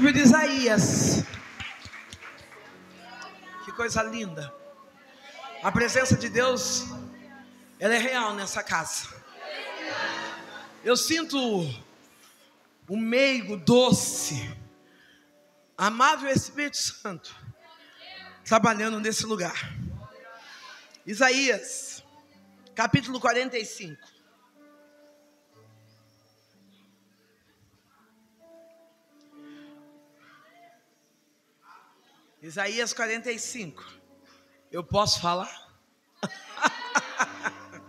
livro de Isaías. Que coisa linda. A presença de Deus, ela é real nessa casa. Eu sinto o meigo doce, amável Espírito Santo, trabalhando nesse lugar. Isaías, capítulo 45. Isaías 45. Eu posso falar?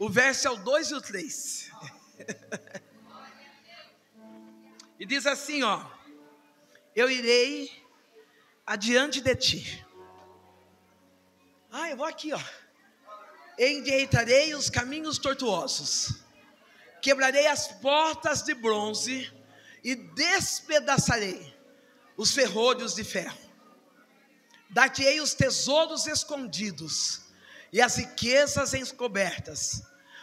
o verso é o 2 e o 3. e diz assim, ó: Eu irei adiante de ti. Ah, eu vou aqui, ó. Endireitarei os caminhos tortuosos. Quebrarei as portas de bronze e despedaçarei os ferrolhos de ferro. Dar-te-ei os tesouros escondidos e as riquezas encobertas,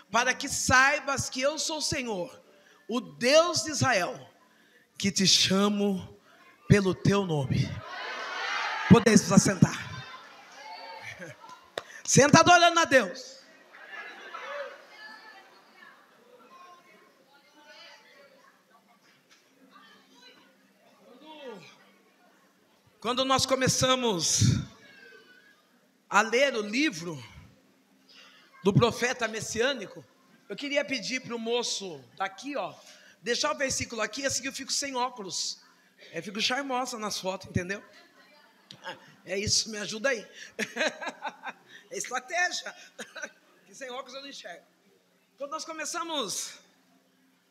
para que saibas que eu sou o Senhor, o Deus de Israel, que te chamo pelo teu nome. Podeis vos assentar. Sentado olhando a Deus. Quando nós começamos a ler o livro do profeta messiânico, eu queria pedir para o moço daqui, ó, deixar o versículo aqui, assim eu fico sem óculos. Eu fico charmosa nas fotos, entendeu? É isso, me ajuda aí. É estratégia. Que sem óculos eu não enxergo. Quando nós começamos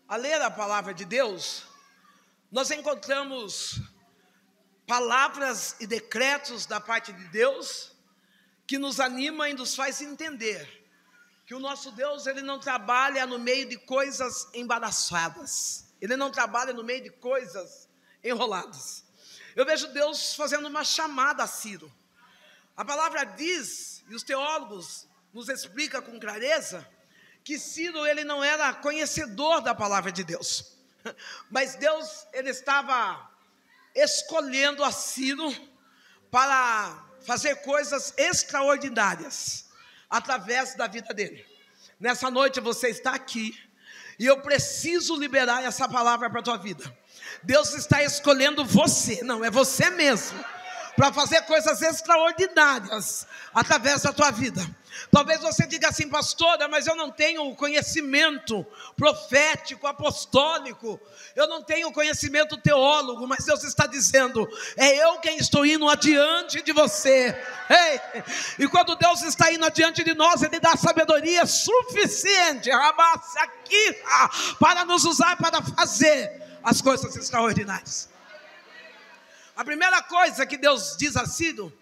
a ler a palavra de Deus, nós encontramos palavras e decretos da parte de Deus que nos anima e nos faz entender que o nosso Deus ele não trabalha no meio de coisas embaraçadas. Ele não trabalha no meio de coisas enroladas. Eu vejo Deus fazendo uma chamada a Ciro. A palavra diz, e os teólogos nos explica com clareza, que Ciro ele não era conhecedor da palavra de Deus. Mas Deus ele estava escolhendo a Ciro para fazer coisas extraordinárias através da vida dele. Nessa noite você está aqui e eu preciso liberar essa palavra para a tua vida. Deus está escolhendo você, não é você mesmo, para fazer coisas extraordinárias através da tua vida. Talvez você diga assim, pastora, mas eu não tenho conhecimento profético, apostólico, eu não tenho conhecimento teólogo, mas Deus está dizendo: é eu quem estou indo adiante de você. Ei, e quando Deus está indo adiante de nós, Ele dá sabedoria suficiente, aqui, para nos usar para fazer as coisas extraordinárias. A primeira coisa que Deus diz a Ciro,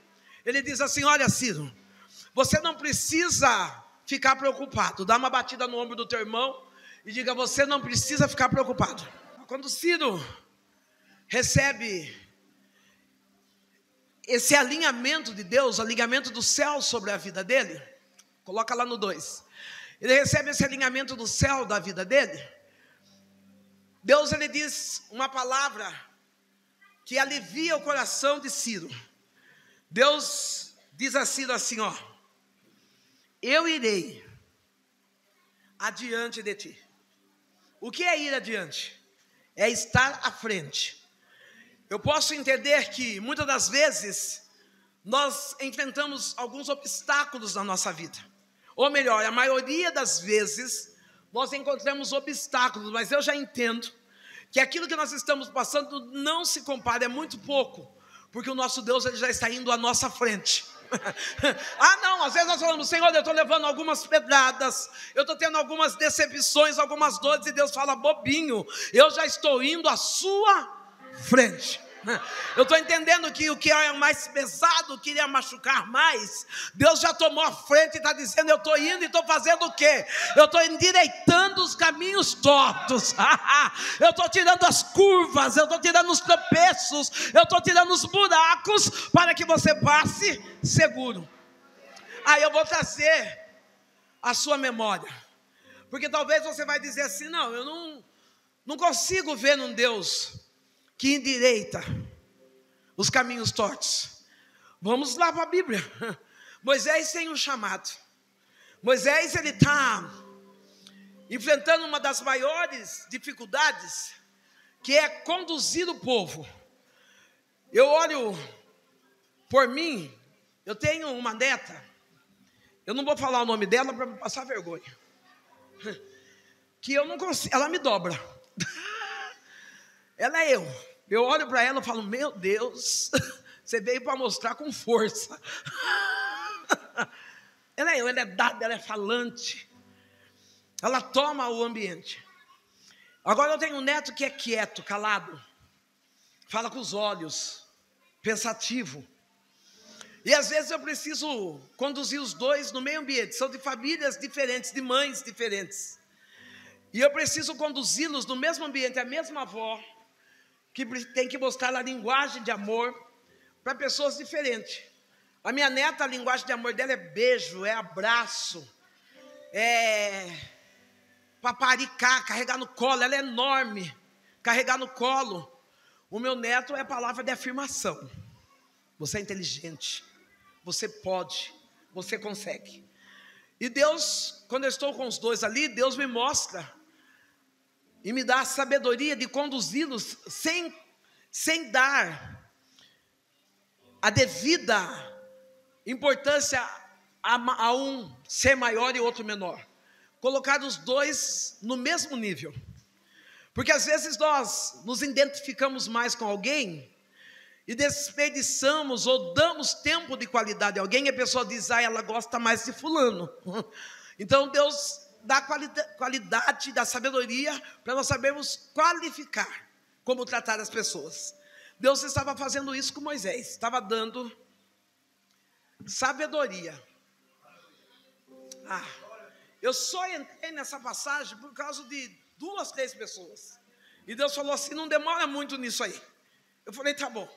Ele diz assim: Olha, Ciro você não precisa ficar preocupado. Dá uma batida no ombro do teu irmão e diga: Você não precisa ficar preocupado. Quando Ciro recebe esse alinhamento de Deus, alinhamento do céu sobre a vida dele, coloca lá no 2. Ele recebe esse alinhamento do céu da vida dele. Deus ele diz uma palavra que alivia o coração de Ciro. Deus diz a Ciro assim, ó: eu irei adiante de ti. O que é ir adiante? É estar à frente. Eu posso entender que muitas das vezes nós enfrentamos alguns obstáculos na nossa vida. Ou melhor, a maioria das vezes nós encontramos obstáculos, mas eu já entendo que aquilo que nós estamos passando não se compara, é muito pouco, porque o nosso Deus ele já está indo à nossa frente. ah, não, às vezes nós falamos, Senhor, eu estou levando algumas pedradas, eu estou tendo algumas decepções, algumas dores, e Deus fala, bobinho, eu já estou indo à sua frente. Eu estou entendendo que o que é mais pesado, que iria machucar mais, Deus já tomou a frente e está dizendo: Eu estou indo e estou fazendo o quê? Eu estou endireitando os caminhos tortos, eu estou tirando as curvas, eu estou tirando os tropeços, eu estou tirando os buracos para que você passe seguro. Aí eu vou trazer a sua memória, porque talvez você vai dizer assim: Não, eu não, não consigo ver num Deus que endireita os caminhos tortos. Vamos lá para a Bíblia. Moisés tem um chamado. Moisés ele está enfrentando uma das maiores dificuldades, que é conduzir o povo. Eu olho por mim, eu tenho uma neta, eu não vou falar o nome dela para passar vergonha, que eu não consigo, ela me dobra. Ela é eu. Eu olho para ela e falo: Meu Deus, você veio para mostrar com força. Ela é ela é dada, ela é falante. Ela toma o ambiente. Agora eu tenho um neto que é quieto, calado. Fala com os olhos, pensativo. E às vezes eu preciso conduzir os dois no meio ambiente. São de famílias diferentes, de mães diferentes. E eu preciso conduzi-los no mesmo ambiente, a mesma avó, que tem que mostrar a linguagem de amor para pessoas diferentes. A minha neta, a linguagem de amor dela é beijo, é abraço, é paparicar, carregar no colo, ela é enorme, carregar no colo. O meu neto é palavra de afirmação. Você é inteligente, você pode, você consegue. E Deus, quando eu estou com os dois ali, Deus me mostra e me dá a sabedoria de conduzi-los sem, sem dar a devida importância a, a um ser maior e outro menor. Colocar os dois no mesmo nível. Porque às vezes nós nos identificamos mais com alguém e desperdiçamos ou damos tempo de qualidade a alguém e a pessoa diz, ah, ela gosta mais de fulano. Então Deus qualidade, qualidade da sabedoria para nós sabermos qualificar como tratar as pessoas. Deus estava fazendo isso com Moisés, estava dando sabedoria. Ah, eu só entrei nessa passagem por causa de duas, três pessoas. E Deus falou assim: não demora muito nisso aí. Eu falei: tá bom.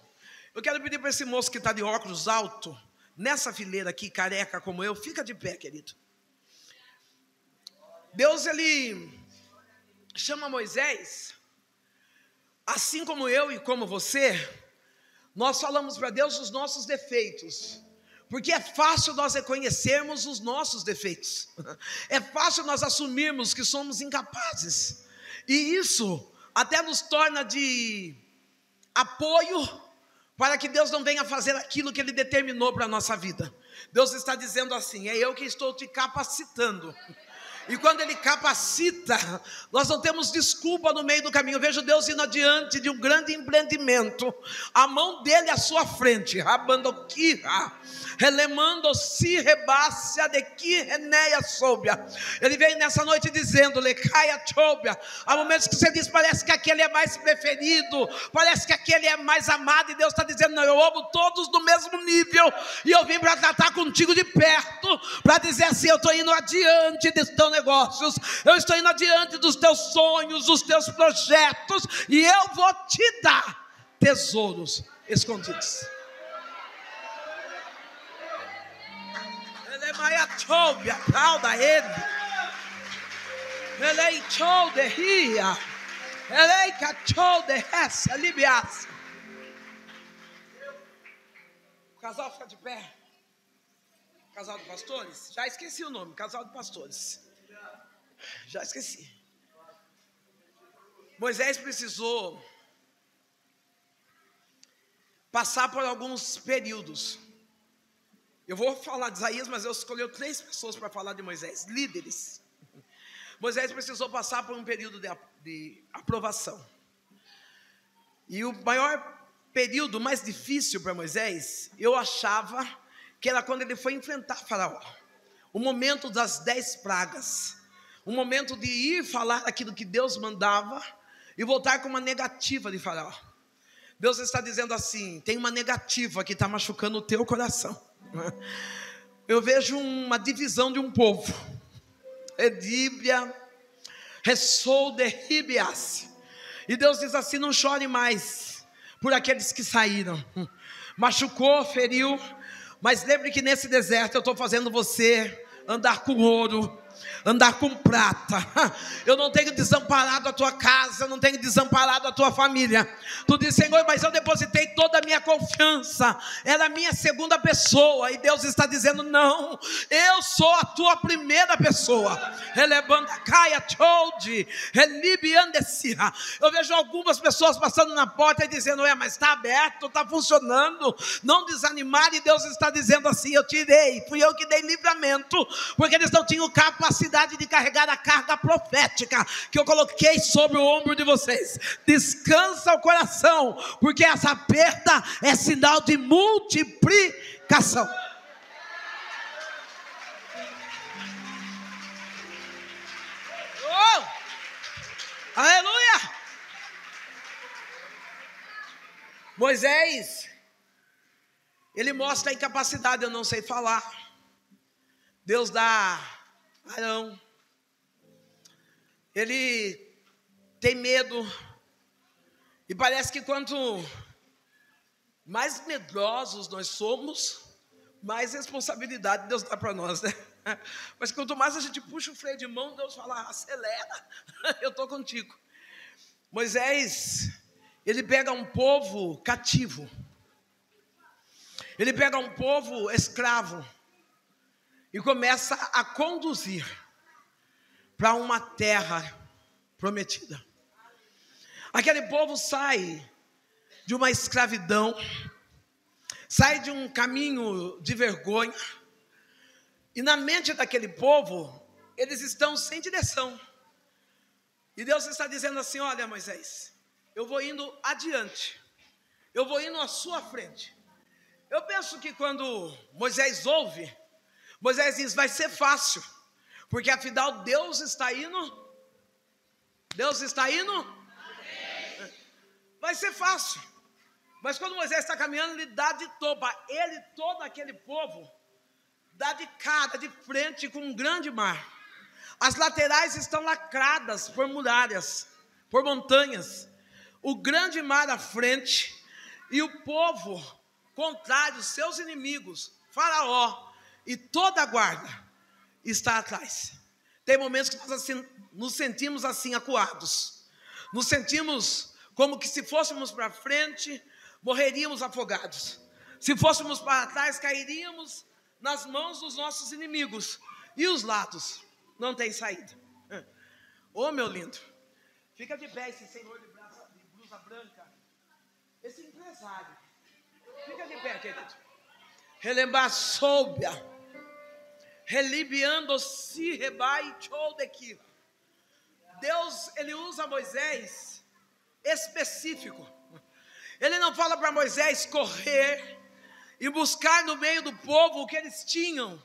Eu quero pedir para esse moço que está de óculos alto, nessa fileira aqui, careca como eu, fica de pé, querido. Deus, ele chama Moisés, assim como eu e como você, nós falamos para Deus os nossos defeitos. Porque é fácil nós reconhecermos os nossos defeitos, é fácil nós assumirmos que somos incapazes, e isso até nos torna de apoio para que Deus não venha fazer aquilo que Ele determinou para a nossa vida. Deus está dizendo assim: é eu que estou te capacitando e quando Ele capacita, nós não temos desculpa no meio do caminho. Eu vejo Deus indo adiante de um grande empreendimento, a mão dele à sua frente, rabandoquira, relemando se rebácia de que reneia. Ele vem nessa noite dizendo, lecaia choubia. Há momentos que você diz, parece que aquele é mais preferido, parece que aquele é mais amado, e Deus está dizendo, não, eu amo todos do mesmo nível, e eu vim para tratar contigo de perto, para dizer assim, eu estou indo adiante desse negócios, eu estou indo adiante dos teus sonhos, dos teus projetos, e eu vou te dar tesouros escondidos. Ele é maiatobia, calda ele. Ele é de ria. Ele é de essa, libiaça. O casal fica de pé. Casal de pastores? Já esqueci o nome, casal de pastores. Já esqueci. Moisés precisou passar por alguns períodos. Eu vou falar de Isaías, mas eu escolhi três pessoas para falar de Moisés, líderes. Moisés precisou passar por um período de, de aprovação. E o maior período mais difícil para Moisés, eu achava que era quando ele foi enfrentar Faraó. O momento das dez pragas um momento de ir falar aquilo que Deus mandava e voltar com uma negativa de Faraó. Deus está dizendo assim: tem uma negativa que está machucando o teu coração. Eu vejo uma divisão de um povo. Edíbia, ressou derribiasse. E Deus diz assim: não chore mais por aqueles que saíram. Machucou, feriu, mas lembre que nesse deserto eu estou fazendo você andar com ouro, andar com prata. Eu não tenho desamparado a tua casa, eu não tenho desamparado a tua família. Tu diz, Senhor, mas eu depositei toda a minha confiança, era a minha segunda pessoa, e Deus está dizendo: não, eu sou a tua primeira pessoa. Eu vejo algumas pessoas passando na porta e dizendo: é, mas está aberto, está funcionando, não desanimar, e Deus está dizendo assim: eu tirei, fui eu que dei livramento, porque eles não tinham capacidade de carregar a carga profética que eu coloquei sobre o ombro de vocês. Descansa o coração, porque essa perda é sinal de multiplicação. Oh! Aleluia! Moisés, ele mostra a incapacidade, eu não sei falar. Deus dá Arão. Ele tem medo. E parece que quanto mais medrosos nós somos, mais responsabilidade Deus dá para nós, né? Mas quanto mais a gente puxa o freio de mão, Deus fala, acelera, eu estou contigo. Moisés, ele pega um povo cativo, ele pega um povo escravo, e começa a conduzir para uma terra prometida. Aquele povo sai de uma escravidão, sai de um caminho de vergonha, e na mente daquele povo, eles estão sem direção. E Deus está dizendo assim: Olha, Moisés, eu vou indo adiante, eu vou indo à sua frente. Eu penso que quando Moisés ouve, Moisés diz: vai ser fácil, porque afinal Deus está indo. Deus está indo? Vai ser fácil. Mas quando Moisés está caminhando, ele dá de topa. Ele, todo aquele povo, dá de cara, de frente com um grande mar. As laterais estão lacradas por muralhas, por montanhas. O grande mar à frente e o povo contrário, seus inimigos, Faraó, e toda a guarda está atrás. Tem momentos que nós assim, nos sentimos assim acuados, nos sentimos como que se fôssemos para frente, morreríamos afogados, se fôssemos para trás, cairíamos nas mãos dos nossos inimigos, e os lados não tem saída. Ô oh, meu lindo, fica de pé esse senhor de, braça, de blusa branca, esse empresário, fica de pé, querido. Relembrar soubia relibiando se rebai daqui. Deus, ele usa Moisés específico. Ele não fala para Moisés correr e buscar no meio do povo o que eles tinham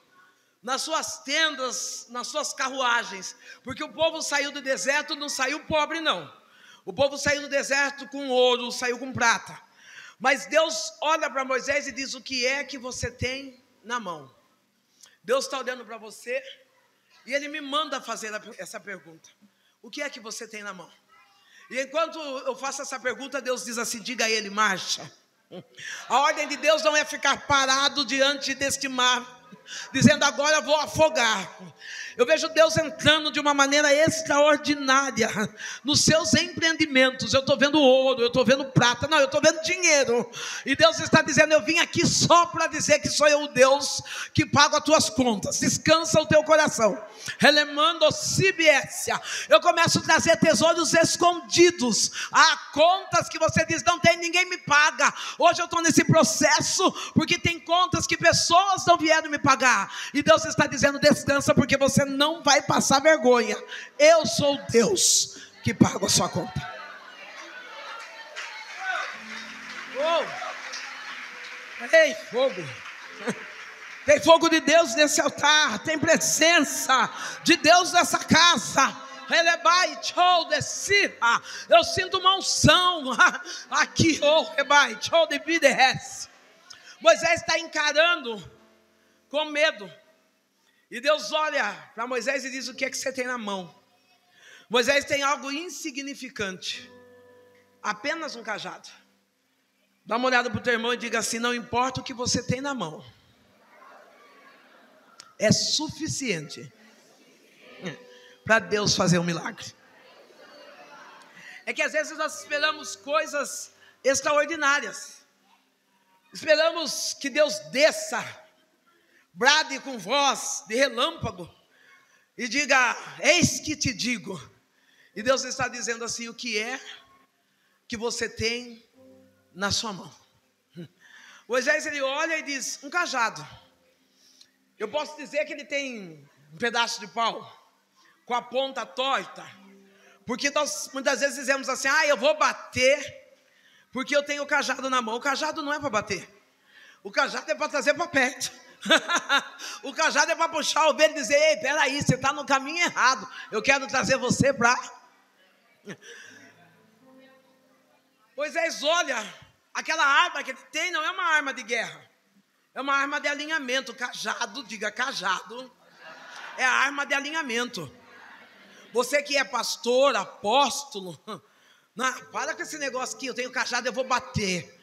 nas suas tendas, nas suas carruagens, porque o povo saiu do deserto, não saiu pobre não. O povo saiu do deserto com ouro, saiu com prata. Mas Deus olha para Moisés e diz: O que é que você tem na mão? Deus está olhando para você e Ele me manda fazer essa pergunta: O que é que você tem na mão? E enquanto eu faço essa pergunta, Deus diz assim: Diga a Ele, marcha. A ordem de Deus não é ficar parado diante deste mar, dizendo agora vou afogar. Eu vejo Deus entrando de uma maneira extraordinária nos seus empreendimentos. Eu estou vendo ouro, eu estou vendo prata, não, eu estou vendo dinheiro. E Deus está dizendo: Eu vim aqui só para dizer que sou eu o Deus que pago as tuas contas. Descansa o teu coração. Relemando Sibiécia. Eu começo a trazer tesouros escondidos. Há contas que você diz: Não tem, ninguém me paga. Hoje eu estou nesse processo porque tem contas que pessoas não vieram me pagar. E Deus está dizendo: Descansa, porque você não vai passar vergonha. Eu sou Deus que pago a sua conta. Oh. Ei, fogo. Tem fogo de Deus nesse altar, tem presença de Deus nessa casa. Eu sinto uma unção aqui, oh, rebai, de Moisés está encarando com medo. E Deus olha para Moisés e diz: O que é que você tem na mão? Moisés tem algo insignificante, apenas um cajado. Dá uma olhada para o teu irmão e diga assim: Não importa o que você tem na mão, é suficiente para Deus fazer um milagre. É que às vezes nós esperamos coisas extraordinárias. Esperamos que Deus desça, brade com voz de relâmpago e diga: Eis que te digo. E Deus está dizendo assim: o que é que você tem na sua mão? Moisés ele olha e diz: um cajado. Eu posso dizer que ele tem um pedaço de pau com a ponta torta, porque nós muitas vezes dizemos assim: ah, eu vou bater porque eu tenho o cajado na mão. O cajado não é para bater, o cajado é para trazer para perto. o cajado é para puxar o ovelha e dizer: Ei, peraí, você está no caminho errado. Eu quero trazer você para. Moisés olha, aquela arma que ele tem não é uma arma de guerra, é uma arma de alinhamento. Cajado, diga cajado, é a arma de alinhamento. Você que é pastor, apóstolo, não, para com esse negócio aqui, eu tenho cajado, eu vou bater,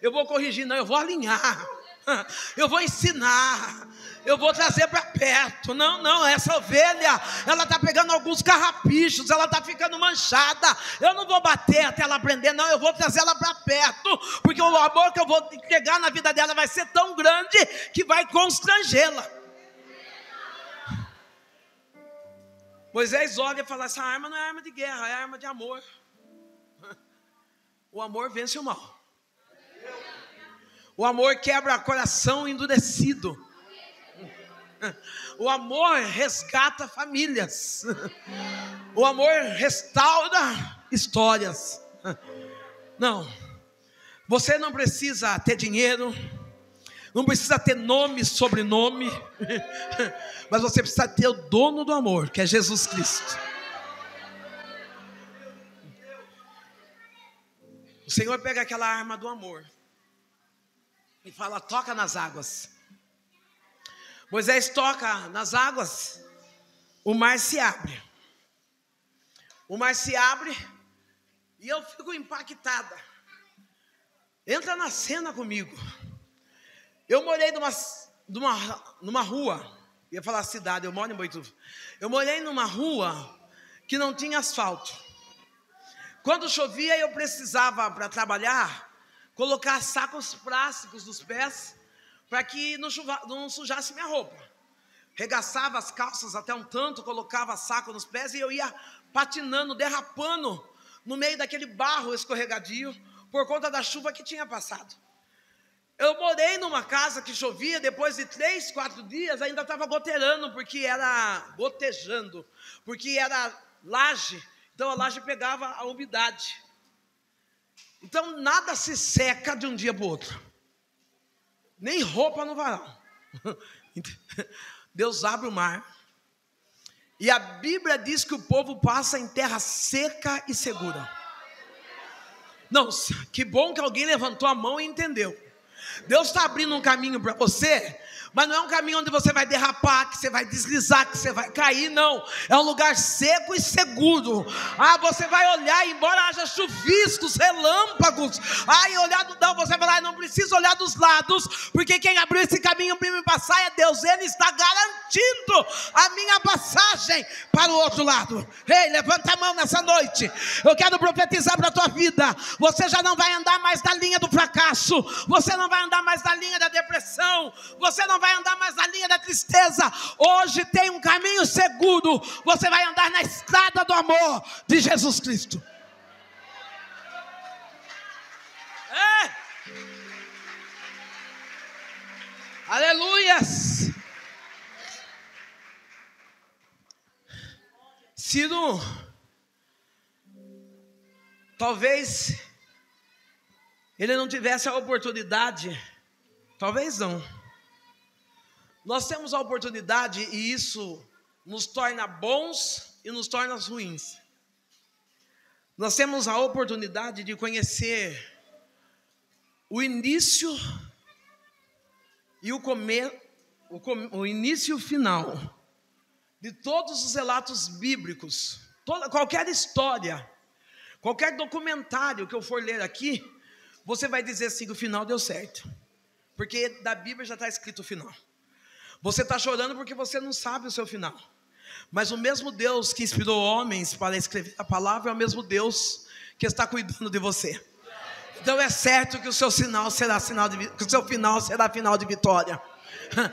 eu vou corrigir, não, eu vou alinhar, eu vou ensinar, eu vou trazer para perto. Não, não, essa ovelha, ela está pegando alguns carrapichos, ela está ficando manchada. Eu não vou bater até ela aprender, não, eu vou trazer ela para perto, porque o amor que eu vou entregar na vida dela vai ser tão grande que vai constrangê-la. Moisés olha e fala: essa arma não é arma de guerra, é arma de amor. O amor vence o mal. O amor quebra coração endurecido. O amor resgata famílias. O amor restaura histórias. Não. Você não precisa ter dinheiro, não precisa ter nome, sobrenome, mas você precisa ter o dono do amor, que é Jesus Cristo. O Senhor pega aquela arma do amor e fala: toca nas águas. Moisés toca nas águas, o mar se abre. O mar se abre e eu fico impactada. Entra na cena comigo. Eu morei numa, numa, numa rua, ia falar cidade, eu moro em Boituva. Eu morei numa rua que não tinha asfalto. Quando chovia, eu precisava, para trabalhar, colocar sacos plásticos nos pés, para que não, chuva, não sujasse minha roupa. Regaçava as calças até um tanto, colocava saco nos pés e eu ia patinando, derrapando no meio daquele barro escorregadio, por conta da chuva que tinha passado. Eu morei numa casa que chovia, depois de três, quatro dias, ainda estava goteirando, porque era gotejando, porque era laje então a laje pegava a umidade. Então nada se seca de um dia para o outro. Nem roupa no varal. Deus abre o mar. E a Bíblia diz que o povo passa em terra seca e segura. Não, que bom que alguém levantou a mão e entendeu. Deus está abrindo um caminho para você mas não é um caminho onde você vai derrapar, que você vai deslizar, que você vai cair, não. É um lugar seco e seguro. Ah, você vai olhar, embora haja chuviscos, relâmpagos. Ah, e olhar do não, você vai lá, não precisa olhar dos lados, porque quem abriu esse caminho para me passar é Deus. Ele está garantindo a minha passagem para o outro lado. Ei, levanta a mão nessa noite. Eu quero profetizar para a tua vida. Você já não vai andar mais na linha do fracasso. Você não vai andar mais na linha da depressão. Você não vai andar mais na linha da tristeza. Hoje tem um caminho seguro. Você vai andar na estrada do amor de Jesus Cristo. É. Aleluias. Ciro, talvez ele não tivesse a oportunidade, talvez não nós temos a oportunidade e isso nos torna bons e nos torna ruins. Nós temos a oportunidade de conhecer o início e o com, o início e o final de todos os relatos bíblicos, toda, qualquer história, qualquer documentário que eu for ler aqui, você vai dizer assim o final deu certo, porque da Bíblia já está escrito o final. Você está chorando porque você não sabe o seu final. Mas o mesmo Deus que inspirou homens para escrever a palavra é o mesmo Deus que está cuidando de você. Então é certo que o seu sinal será sinal de que o seu final será final de vitória.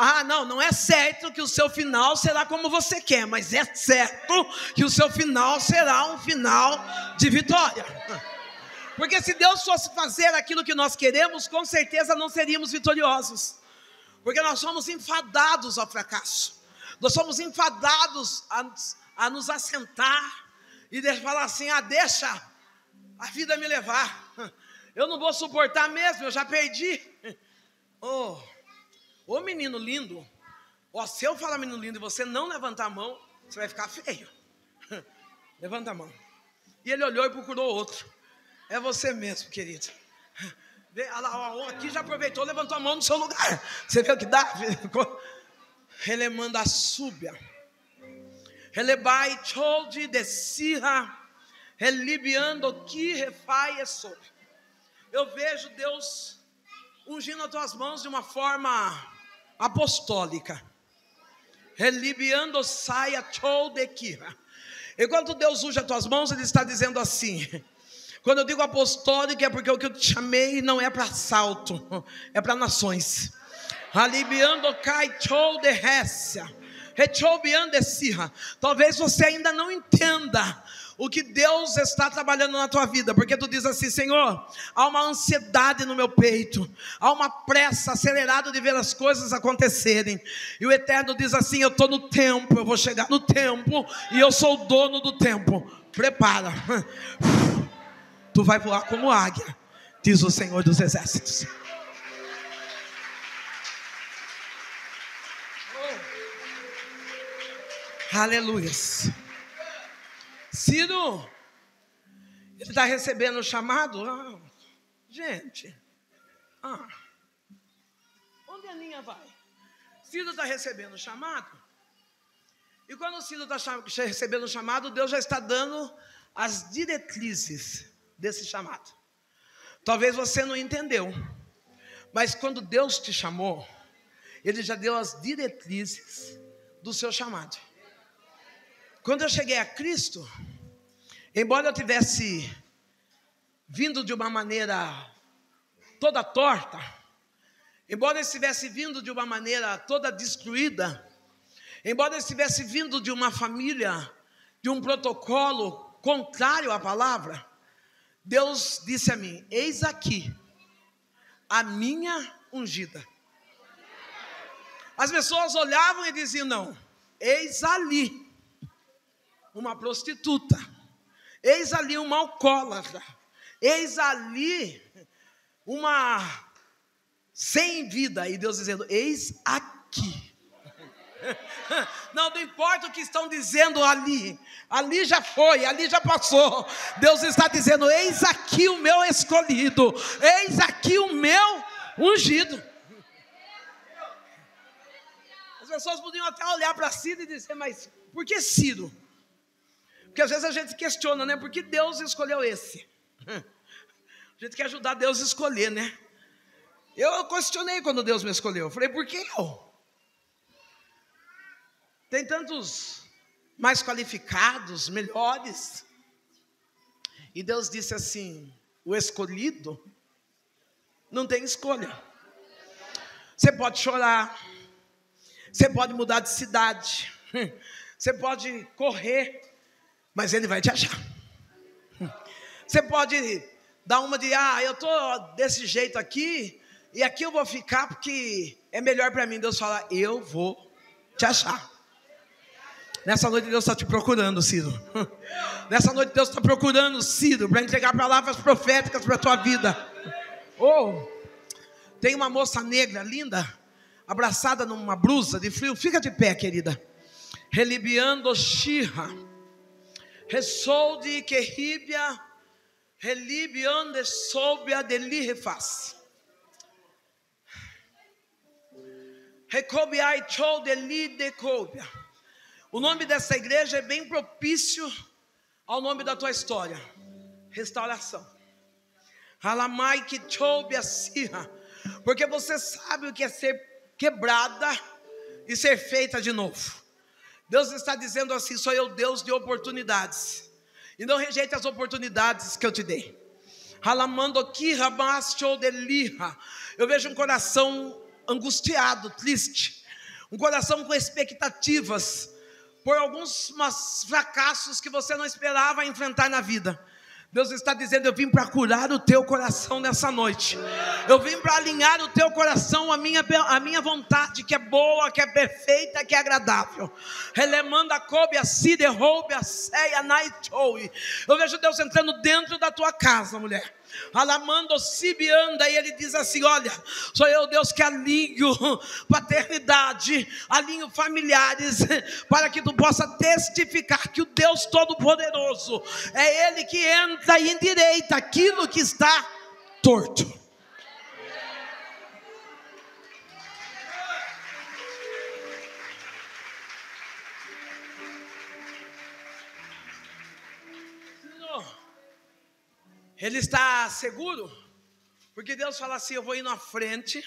Ah, não, não é certo que o seu final será como você quer, mas é certo que o seu final será um final de vitória. Porque se Deus fosse fazer aquilo que nós queremos, com certeza não seríamos vitoriosos. Porque nós somos enfadados ao fracasso. Nós somos enfadados a, a nos assentar e falar assim: ah, deixa a vida me levar. Eu não vou suportar mesmo, eu já perdi. Oh, ô menino lindo, ó, se eu falar menino lindo e você não levantar a mão, você vai ficar feio. Levanta a mão. E ele olhou e procurou outro. É você mesmo, querido. Aqui já aproveitou, levantou a mão no seu lugar. Você o que dá? Ele manda súbia. Ele vai de desirra. Relibiando que refai é sobre. Eu vejo Deus ungindo as tuas mãos de uma forma apostólica. Relibiando saia de kira. Enquanto Deus usa as tuas mãos, Ele está dizendo assim: quando eu digo apostólico, é porque o que eu te chamei não é para assalto, é para nações. Alibiando cai chou de récia. Talvez você ainda não entenda o que Deus está trabalhando na tua vida, porque tu diz assim, Senhor, há uma ansiedade no meu peito, há uma pressa acelerada de ver as coisas acontecerem, e o Eterno diz assim: Eu estou no tempo, eu vou chegar no tempo, e eu sou o dono do tempo, prepara tu vai voar como águia, diz o Senhor dos Exércitos. Oh. Aleluias. Ciro, ele está recebendo o chamado. Ah, gente, ah, onde a linha vai? Ciro está recebendo o chamado. E quando o Ciro está recebendo o chamado, Deus já está dando as diretrizes desse chamado. Talvez você não entendeu, mas quando Deus te chamou, Ele já deu as diretrizes do seu chamado. Quando eu cheguei a Cristo, embora eu tivesse vindo de uma maneira toda torta, embora eu estivesse vindo de uma maneira toda destruída, embora eu estivesse vindo de uma família, de um protocolo contrário à palavra, Deus disse a mim: Eis aqui a minha ungida. As pessoas olhavam e diziam: Não, eis ali uma prostituta, eis ali uma alcoólatra, eis ali uma sem vida. E Deus dizendo: Eis aqui Não, não importa o que estão dizendo ali, ali já foi, ali já passou. Deus está dizendo: Eis aqui o meu escolhido, eis aqui o meu ungido. As pessoas podiam até olhar para Ciro e dizer: Mas por que Ciro? Porque às vezes a gente questiona, né? Por que Deus escolheu esse? A gente quer ajudar Deus a escolher, né? Eu questionei quando Deus me escolheu. Eu falei, por que eu? Tem tantos mais qualificados, melhores. E Deus disse assim: o escolhido não tem escolha. Você pode chorar, você pode mudar de cidade, você pode correr, mas ele vai te achar. Você pode dar uma de, ah, eu estou desse jeito aqui, e aqui eu vou ficar porque é melhor para mim. Deus fala, eu vou te achar. Nessa noite Deus está te procurando, Ciro. Nessa noite Deus está procurando, Ciro, para entregar palavras proféticas para a tua vida. Oh, tem uma moça negra linda, abraçada numa blusa de frio. Fica de pé, querida. Relibiando Shira. Ressolde queribia. Relibiando sobia deli refaz. Recobiai chou deli decobia. O nome dessa igreja é bem propício ao nome da tua história: restauração. Alamai que porque você sabe o que é ser quebrada e ser feita de novo. Deus está dizendo assim: sou eu Deus de oportunidades. E não rejeite as oportunidades que eu te dei. Eu vejo um coração angustiado, triste, um coração com expectativas por alguns fracassos que você não esperava enfrentar na vida. Deus está dizendo: Eu vim para curar o teu coração nessa noite. Eu vim para alinhar o teu coração, a minha, a minha vontade, que é boa, que é perfeita, que é agradável. Relemanda a a. Eu vejo Deus entrando dentro da tua casa, mulher. Alamando Sibianda, e ele diz assim: Olha, sou eu, Deus, que alinho paternidade, alinho familiares, para que tu possa testificar que o Deus Todo-Poderoso é Ele que entra e endireita aquilo que está torto. Ele está seguro, porque Deus fala assim: Eu vou ir na frente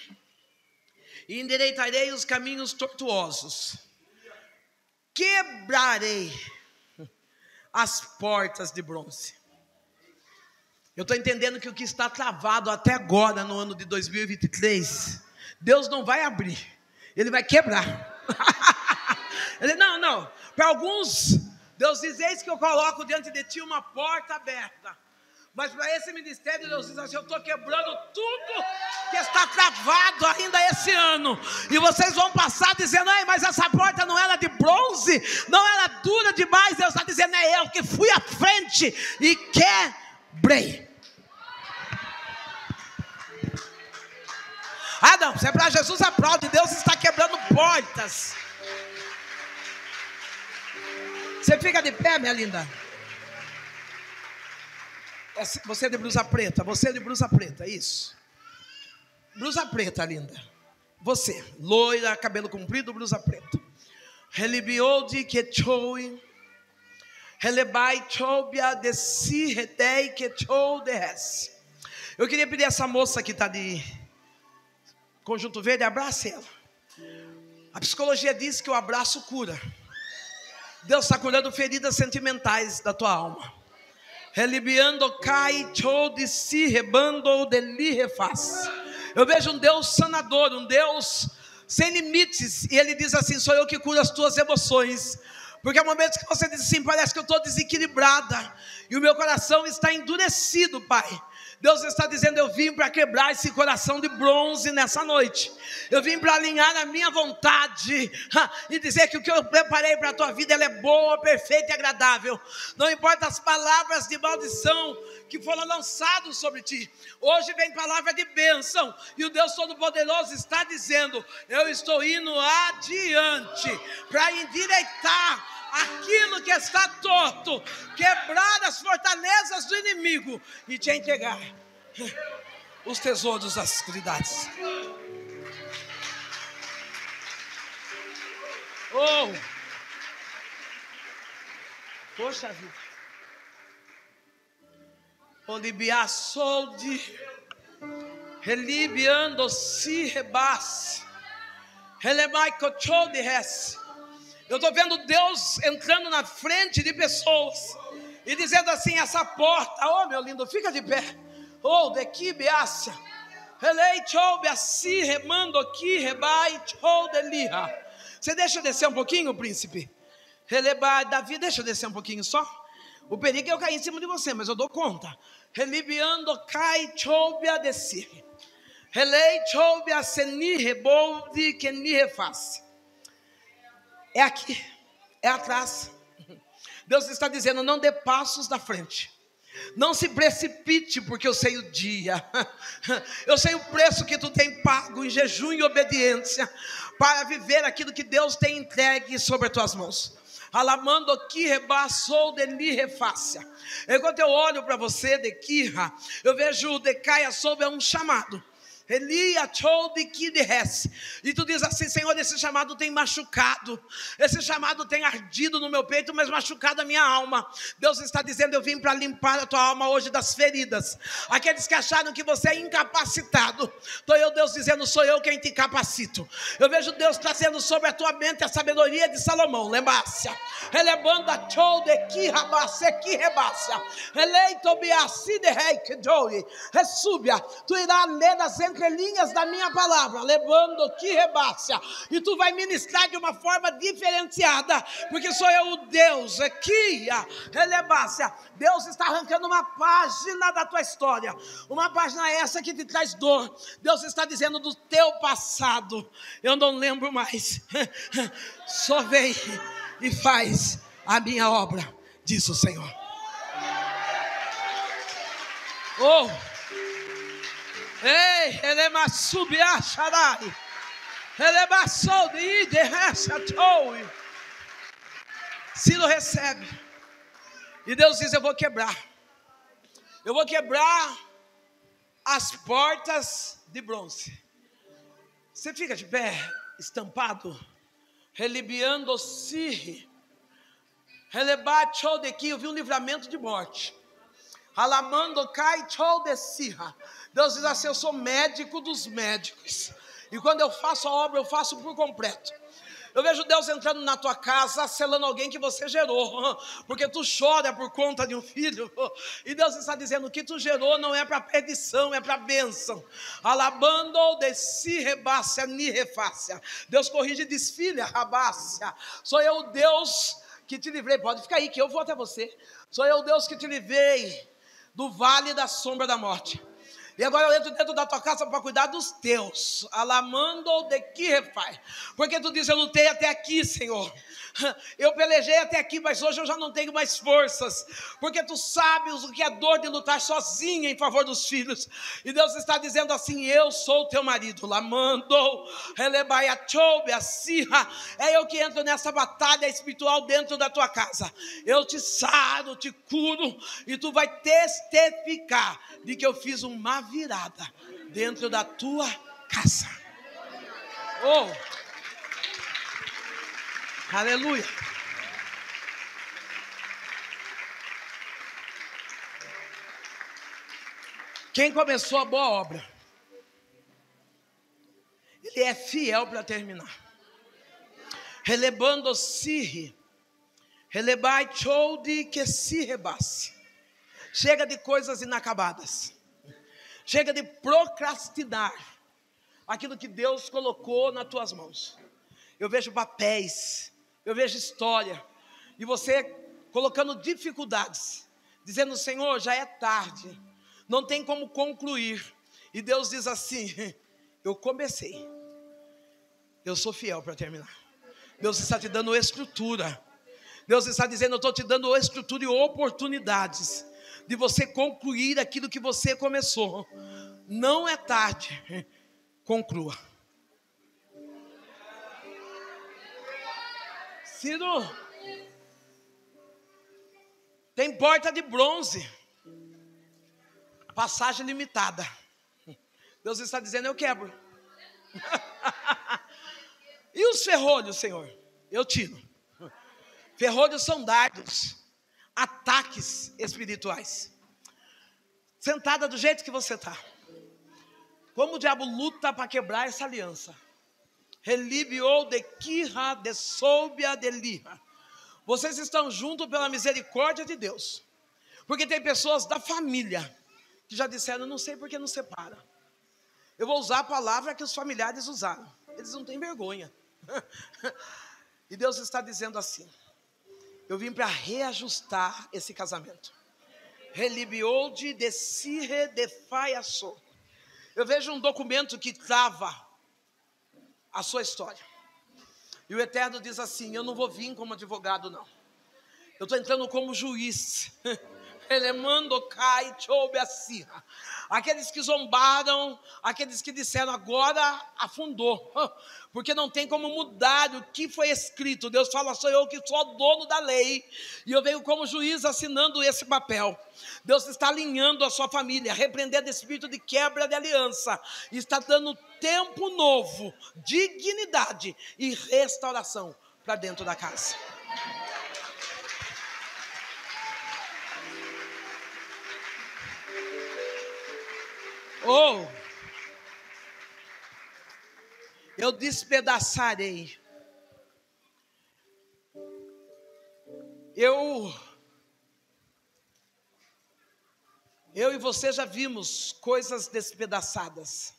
e endireitarei os caminhos tortuosos, quebrarei as portas de bronze. Eu estou entendendo que o que está travado até agora, no ano de 2023, Deus não vai abrir, Ele vai quebrar. Ele, não, não. Para alguns, Deus diz: Eis que eu coloco diante de ti uma porta aberta mas para esse ministério, Deus diz assim: eu estou quebrando tudo que está travado ainda esse ano. E vocês vão passar dizendo: Ei, mas essa porta não era de bronze, não era dura demais. Deus está dizendo: É eu que fui à frente e quebrei. Ah, não, se é para Jesus aplaude, Deus está quebrando portas. Você fica de pé, minha linda. Você é de blusa preta, você é de blusa preta, isso. Blusa preta, linda. Você, loira, cabelo comprido, blusa preta. Relibiode que. Relebai chobia de si redei que chou de. Eu queria pedir essa moça que está de conjunto verde, abrace ela. A psicologia diz que o abraço cura. Deus está curando feridas sentimentais da tua alma. Relibiando cai de si rebando de li refaz. Eu vejo um Deus sanador, um Deus sem limites, e ele diz assim: sou eu que curo as tuas emoções. Porque há momentos que você diz assim: parece que eu estou desequilibrada, e o meu coração está endurecido, Pai. Deus está dizendo: Eu vim para quebrar esse coração de bronze nessa noite. Eu vim para alinhar a minha vontade e dizer que o que eu preparei para a tua vida é boa, perfeita e agradável. Não importa as palavras de maldição que foram lançadas sobre ti. Hoje vem palavra de bênção e o Deus Todo-Poderoso está dizendo: Eu estou indo adiante para endireitar aquilo que está torto, quebrar as fortalezas do inimigo e te entregar os tesouros das escuridades. Oh! Poxa vida. Olibia solde, relibiando si rebas, relemai cochou de res. Eu estou vendo Deus entrando na frente de pessoas e dizendo assim: essa porta, oh meu lindo, fica de pé. Oh, beaça. Relei chou beaci, remando aqui, rebai deliha. Você deixa eu descer um pouquinho, príncipe? Relebai, Davi, deixa eu descer um pouquinho só. O perigo é eu cair em cima de você, mas eu dou conta. Relibiando cai chou descer. Relei chou beaceni, rebolde que ni reface. É aqui, é atrás. Deus está dizendo: não dê passos da frente. Não se precipite, porque eu sei o dia. Eu sei o preço que tu tem pago em jejum e obediência para viver aquilo que Deus tem entregue sobre as tuas mãos. Alamando aqui rebaçou de li refácia. Enquanto eu olho para você, de Kira, eu vejo o decaia sobre um chamado. Elia de que E tu diz assim, Senhor, esse chamado tem machucado, esse chamado tem ardido no meu peito, mas machucado a minha alma. Deus está dizendo, eu vim para limpar a tua alma hoje das feridas. Aqueles que acharam que você é incapacitado, estou eu, Deus, dizendo, sou eu quem te capacito. Eu vejo Deus trazendo sobre a tua mente a sabedoria de Salomão, lembácia. Elebanda chou de que rabasse, que rebácia. Eleito biaci de rei que doe. Resúbia, tu irás ler nas entrelinhas da minha palavra, levando que rebácia. E tu vai ministrar de uma forma diferenciada, porque sou eu o Deus, aqui, relebácia. Deus está arrancando uma página da tua história, uma página essa que te traz dor. Deus está dizendo do teu passado, eu não lembro mais. Só vem e faz a minha obra, diz o Senhor. Oh! Ei, ele é masubia sharai. Ele é massou de de toui. Silo recebe. E Deus diz: Eu vou quebrar. Eu vou quebrar as portas de bronze. Você fica de pé, estampado, relibiando-se. Relebate de que eu vi um livramento de morte. Alamando cai. Deus diz assim: Eu sou médico dos médicos. E quando eu faço a obra, eu faço por completo. Eu vejo Deus entrando na tua casa, selando alguém que você gerou, porque tu chora por conta de um filho, e Deus está dizendo: o que tu gerou não é para perdição, é para bênção. Alabando de si rebácia, ni refácia. Deus corrige e diz: filha, rabácia. Sou eu, Deus, que te livrei. Pode ficar aí, que eu vou até você. Sou eu, Deus, que te livrei do vale da sombra da morte. E agora eu entro dentro da tua casa para cuidar dos teus. Alamando de que refaz. Porque tu diz, eu lutei até aqui, Senhor. Eu pelejei até aqui, mas hoje eu já não tenho mais forças. Porque tu sabes o que é dor de lutar sozinha em favor dos filhos. E Deus está dizendo assim: Eu sou teu marido. Lamando. É eu que entro nessa batalha espiritual dentro da tua casa. Eu te saro, te curo. E tu vai testificar de que eu fiz uma virada dentro da tua casa. Oh! Aleluia. Quem começou a boa obra, ele é fiel para terminar. Relebando se relebai de que se rebasse. Chega de coisas inacabadas. Chega de procrastinar aquilo que Deus colocou nas tuas mãos. Eu vejo papéis, eu vejo história, e você colocando dificuldades, dizendo: Senhor, já é tarde, não tem como concluir. E Deus diz assim: Eu comecei, eu sou fiel para terminar. Deus está te dando estrutura. Deus está dizendo: Eu estou te dando estrutura e oportunidades de você concluir aquilo que você começou. Não é tarde, conclua. Ciro, tem porta de bronze, passagem limitada. Deus está dizendo: Eu quebro. e os ferrolhos, Senhor? Eu tiro. Ferrolhos são dardos, ataques espirituais. Sentada do jeito que você está. Como o diabo luta para quebrar essa aliança? Relibiou de Kira de Soubia de Lira. Vocês estão juntos pela misericórdia de Deus. Porque tem pessoas da família que já disseram, não sei porque não separa. Eu vou usar a palavra que os familiares usaram. Eles não têm vergonha. e Deus está dizendo assim: Eu vim para reajustar esse casamento. Relibiou de desire de faiaçou. Eu vejo um documento que trava a sua história. E o Eterno diz assim: Eu não vou vir como advogado, não. Eu estou entrando como juiz. Ele mando cai, a aqueles que zombaram, aqueles que disseram agora afundou, porque não tem como mudar o que foi escrito. Deus fala: sou eu que sou dono da lei, e eu venho como juiz assinando esse papel. Deus está alinhando a sua família, repreendendo espírito de quebra de aliança, está dando tempo novo, dignidade e restauração para dentro da casa. Oh, eu despedaçarei. Eu eu e você já vimos coisas despedaçadas.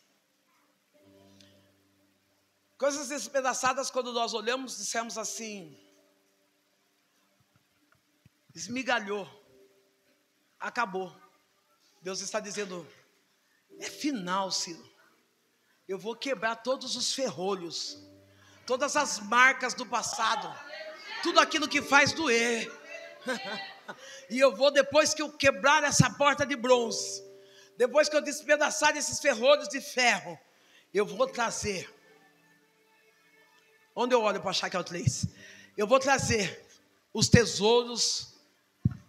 Coisas despedaçadas quando nós olhamos, dissemos assim: esmigalhou, acabou. Deus está dizendo: é final, Ciro. Eu vou quebrar todos os ferrolhos, todas as marcas do passado, tudo aquilo que faz doer. e eu vou, depois que eu quebrar essa porta de bronze, depois que eu despedaçar esses ferrolhos de ferro, eu vou trazer. Onde eu olho para achar que é o 3? Eu vou trazer os tesouros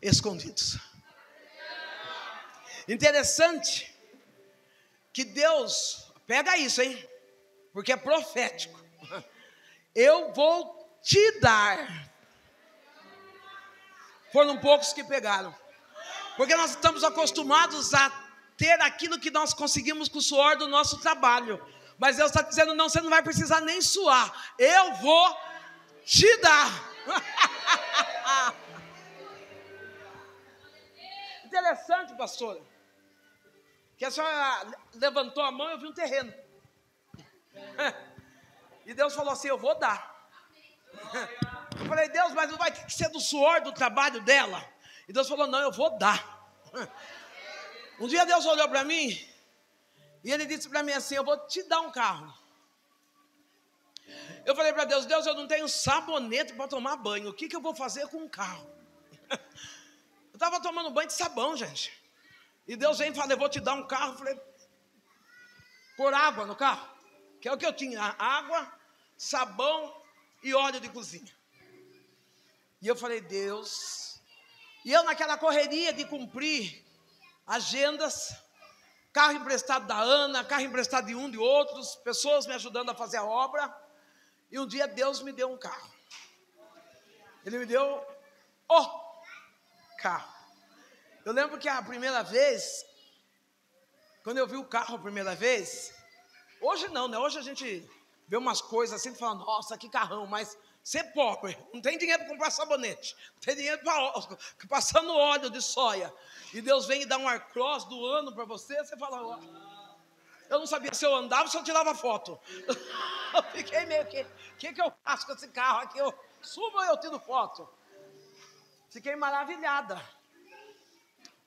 escondidos. Interessante que Deus, pega isso, hein? Porque é profético. Eu vou te dar. Foram poucos que pegaram. Porque nós estamos acostumados a ter aquilo que nós conseguimos com o suor do nosso trabalho. Mas Deus está dizendo: não, você não vai precisar nem suar. Eu vou te dar. Interessante, pastora que a senhora levantou a mão eu vi um terreno. E Deus falou assim: Eu vou dar. Eu falei, Deus, mas não vai ter que ser do suor do trabalho dela. E Deus falou: Não, eu vou dar. Um dia Deus olhou para mim e ele disse para mim assim: Eu vou te dar um carro. Eu falei para Deus: Deus, eu não tenho sabonete para tomar banho. O que, que eu vou fazer com um carro? Eu estava tomando banho de sabão, gente. E Deus vem e fala: Eu vou te dar um carro. Eu falei: Por água no carro. Que é o que eu tinha: água, sabão e óleo de cozinha. E eu falei: Deus. E eu, naquela correria de cumprir agendas, carro emprestado da Ana, carro emprestado de um de outros, pessoas me ajudando a fazer a obra. E um dia Deus me deu um carro. Ele me deu o carro. Eu lembro que a primeira vez, quando eu vi o carro a primeira vez, hoje não, né? Hoje a gente vê umas coisas assim e fala, nossa, que carrão, mas ser pobre, não tem dinheiro para comprar sabonete, não tem dinheiro para passando óleo de soia, e Deus vem e dá um arcross do ano para você, você fala, ó, eu não sabia se eu andava ou se eu tirava foto. Eu fiquei meio que, o que, que eu faço com esse carro aqui? Eu subo ou eu tiro foto? Fiquei maravilhada.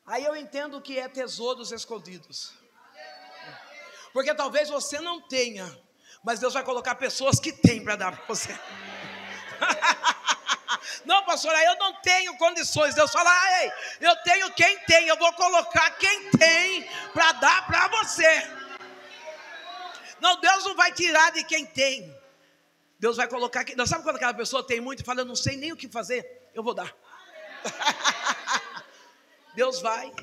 Aí eu entendo que é tesouros escondidos. Porque talvez você não tenha, mas Deus vai colocar pessoas que têm para dar para você. Não, pastor, eu não tenho condições. Deus fala, ei, eu tenho quem tem, eu vou colocar quem tem para dar para você. Não, Deus não vai tirar de quem tem. Deus vai colocar. Não sabe quando aquela pessoa tem muito e fala, eu não sei nem o que fazer? Eu vou dar. Deus vai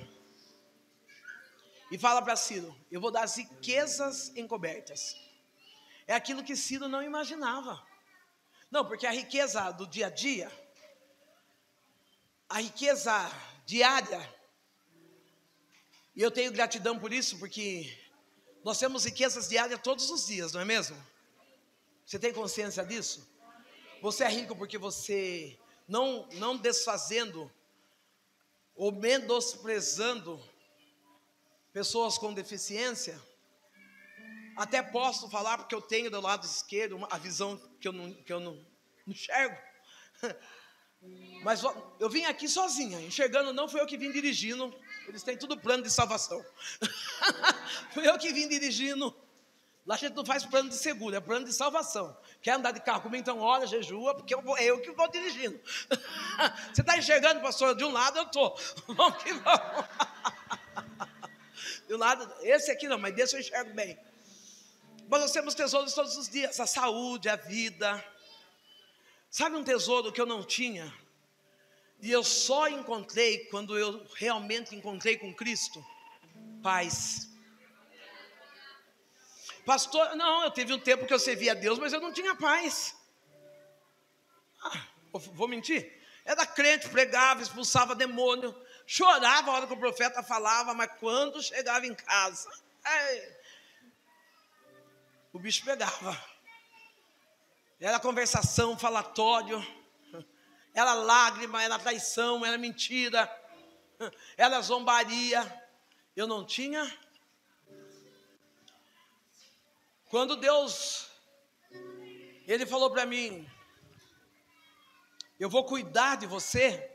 e fala para Ciro: Eu vou dar as riquezas encobertas. É aquilo que Ciro não imaginava. Não, porque a riqueza do dia a dia, a riqueza diária, e eu tenho gratidão por isso, porque nós temos riquezas diárias todos os dias, não é mesmo? Você tem consciência disso? Você é rico porque você não, não desfazendo ou menosprezando pessoas com deficiência, até posso falar porque eu tenho do lado esquerdo a visão que eu não, que eu não enxergo. Mas eu vim aqui sozinha, enxergando não foi eu que vim dirigindo, eles têm tudo plano de salvação. foi eu que vim dirigindo. Lá a gente não faz plano de seguro, é plano de salvação. Quer andar de carro comigo? Então, olha, jejua, porque eu, vou, eu que vou dirigindo. Você está enxergando, pastor? De um lado eu estou. Vamos que vamos. De um lado, esse aqui não, mas desse eu enxergo bem. Mas nós temos tesouros todos os dias: a saúde, a vida. Sabe um tesouro que eu não tinha? E eu só encontrei quando eu realmente encontrei com Cristo? Paz. Pastor, não, eu tive um tempo que eu servia a Deus, mas eu não tinha paz. Ah, vou mentir? Era crente, pregava, expulsava demônio, chorava a hora que o profeta falava, mas quando chegava em casa, é, o bicho pegava. Era conversação, falatório, era lágrima, era traição, era mentira, era zombaria. Eu não tinha Quando Deus, Ele falou para mim, eu vou cuidar de você,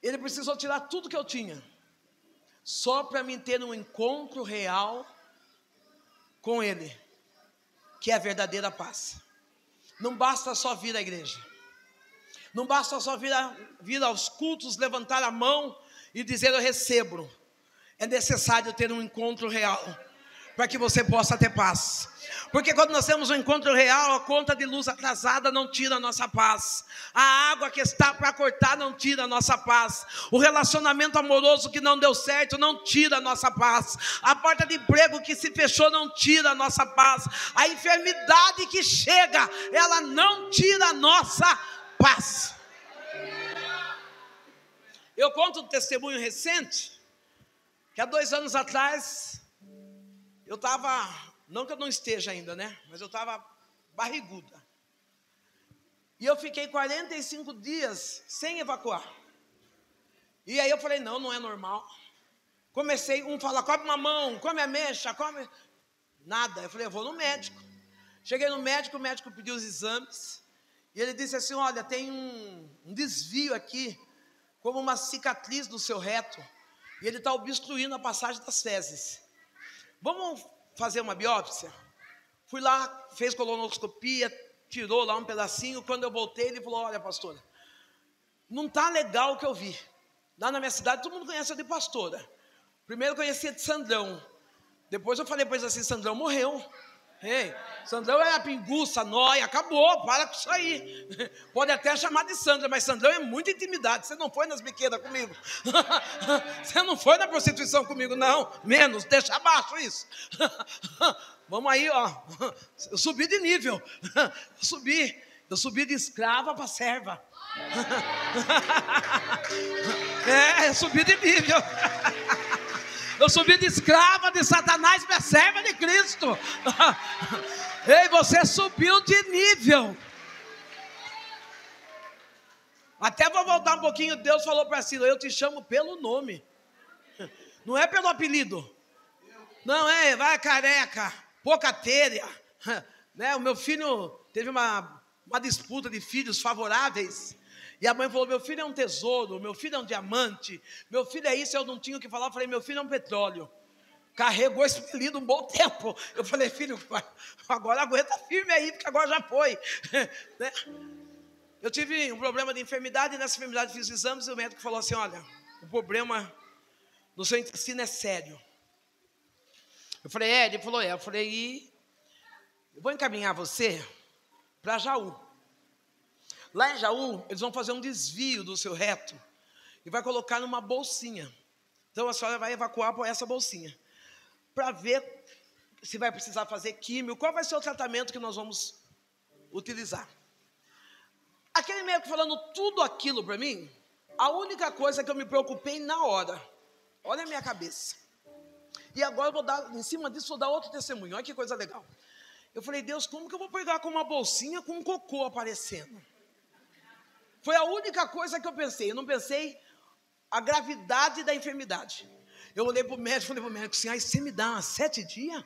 Ele precisou tirar tudo que eu tinha, só para mim ter um encontro real com Ele, que é a verdadeira paz. Não basta só vir à igreja, não basta só vir, a, vir aos cultos, levantar a mão e dizer eu recebo. É necessário ter um encontro real para que você possa ter paz. Porque quando nós temos um encontro real, a conta de luz atrasada não tira a nossa paz. A água que está para cortar não tira a nossa paz. O relacionamento amoroso que não deu certo não tira a nossa paz. A porta de emprego que se fechou não tira a nossa paz. A enfermidade que chega, ela não tira a nossa paz. Eu conto um testemunho recente, que há dois anos atrás, eu estava, não que eu não esteja ainda, né? Mas eu estava barriguda. E eu fiquei 45 dias sem evacuar. E aí eu falei, não, não é normal. Comecei, um fala, come uma mão, come a mexa, come. Nada. Eu falei, eu vou no médico. Cheguei no médico, o médico pediu os exames. E ele disse assim: olha, tem um, um desvio aqui, como uma cicatriz no seu reto. E ele está obstruindo a passagem das fezes. Vamos fazer uma biópsia? Fui lá, fez colonoscopia, tirou lá um pedacinho. Quando eu voltei, ele falou: Olha, pastora, não está legal o que eu vi. Lá na minha cidade, todo mundo conhece a de pastora. Primeiro conhecia de Sandrão. Depois eu falei para eles assim: Sandrão morreu. Ei, Sandrão é a pinguça, nóia, acabou, para com isso aí. Pode até chamar de Sandra, mas Sandrão é muita intimidade. Você não foi nas biqueiras comigo. Você não foi na prostituição comigo, não. Menos, deixa abaixo isso. Vamos aí, ó. Eu subi de nível. Eu subi. Eu subi de escrava para serva. É, eu subi de nível. Eu subi de escrava de Satanás para serva de Cristo. Ei, você subiu de nível. Até vou voltar um pouquinho. Deus falou para Ciro: Eu te chamo pelo nome, não é pelo apelido. Não é, vai careca, pouca telha. Né? O meu filho teve uma, uma disputa de filhos favoráveis. E a mãe falou: Meu filho é um tesouro, meu filho é um diamante, meu filho é isso. Eu não tinha o que falar. Eu falei: Meu filho é um petróleo. Carregou esse apelido um bom tempo. Eu falei: Filho, agora aguenta firme aí, porque agora já foi. Né? Eu tive um problema de enfermidade, e nessa enfermidade fiz exames. E o médico falou assim: Olha, o problema no seu intestino é sério. Eu falei: É, ele falou: É. Eu falei: E eu vou encaminhar você para Jaú. Lá em Jaú, eles vão fazer um desvio do seu reto e vai colocar numa bolsinha. Então a senhora vai evacuar por essa bolsinha para ver se vai precisar fazer químio, qual vai ser o tratamento que nós vamos utilizar. Aquele médico falando tudo aquilo para mim, a única coisa que eu me preocupei na hora, olha a minha cabeça. E agora eu vou dar, em cima disso, vou dar outro testemunho. Olha que coisa legal. Eu falei, Deus, como que eu vou pegar com uma bolsinha com um cocô aparecendo? Foi a única coisa que eu pensei. Eu não pensei a gravidade da enfermidade. Eu olhei para o médico e falei para o médico assim: aí você me dá sete dias?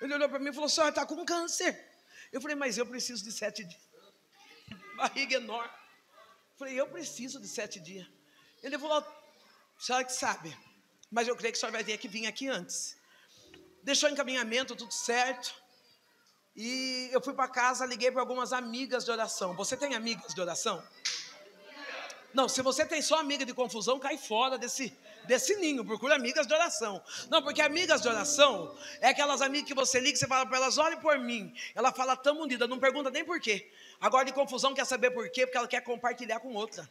Ele olhou para mim e falou: senhora está com câncer. Eu falei: mas eu preciso de sete dias. Barriga enorme. Eu falei: eu preciso de sete dias. Ele falou: senhora que sabe, mas eu creio que a senhora vai ter que vir aqui antes. Deixou encaminhamento, tudo certo. E eu fui para casa, liguei para algumas amigas de oração. Você tem amigas de oração? Não, se você tem só amiga de confusão, cai fora desse, desse ninho, procura amigas de oração. Não, porque amigas de oração é aquelas amigas que você liga e você fala para elas, olhe por mim. Ela fala tão unida, não pergunta nem por quê. Agora de confusão quer saber por quê, porque ela quer compartilhar com outra.